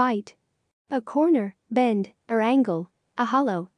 Bite. A corner, bend, or angle, a hollow,